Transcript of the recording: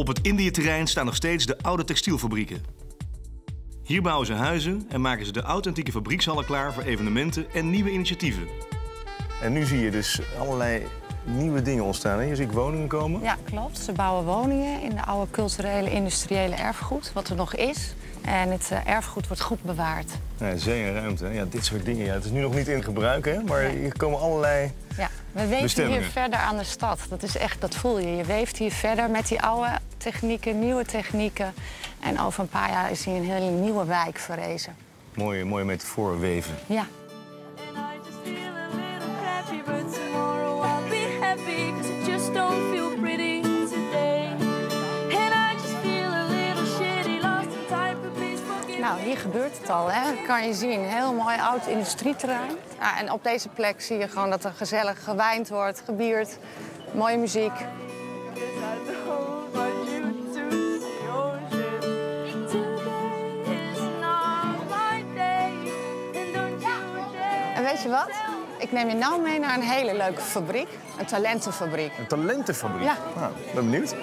Op het Indië-terrein staan nog steeds de oude textielfabrieken. Hier bouwen ze huizen en maken ze de authentieke fabriekshallen klaar voor evenementen en nieuwe initiatieven. En nu zie je dus allerlei nieuwe dingen ontstaan. Hè? Hier zie ik woningen komen. Ja, klopt. Ze bouwen woningen in de oude culturele, industriële erfgoed, wat er nog is. En het eh, erfgoed wordt goed bewaard. Ja, zee en ruimte. hè? Ja, dit soort dingen. Ja, het is nu nog niet in gebruik, hè? maar hier komen allerlei... Ja, we weven hier verder aan de stad. Dat is echt, dat voel je. Je weeft hier verder met die oude technieken, nieuwe technieken. En over een paar jaar is hier een hele nieuwe wijk verrezen. Mooie, mooie metafoor weven. Ja. Nou, hier gebeurt het al, hè? Dat kan je zien. Heel mooi oud industrieterrein. Ja, en op deze plek zie je gewoon dat er gezellig gewijnd wordt, gebierd. Mooie muziek. En weet je wat? Ik neem je nou mee naar een hele leuke fabriek. Een talentenfabriek. Een talentenfabriek. Ja. Nou, ben benieuwd.